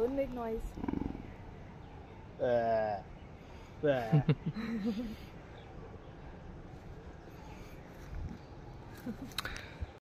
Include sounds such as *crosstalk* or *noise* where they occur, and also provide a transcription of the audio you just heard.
Don't make noise. Uh, uh. *laughs*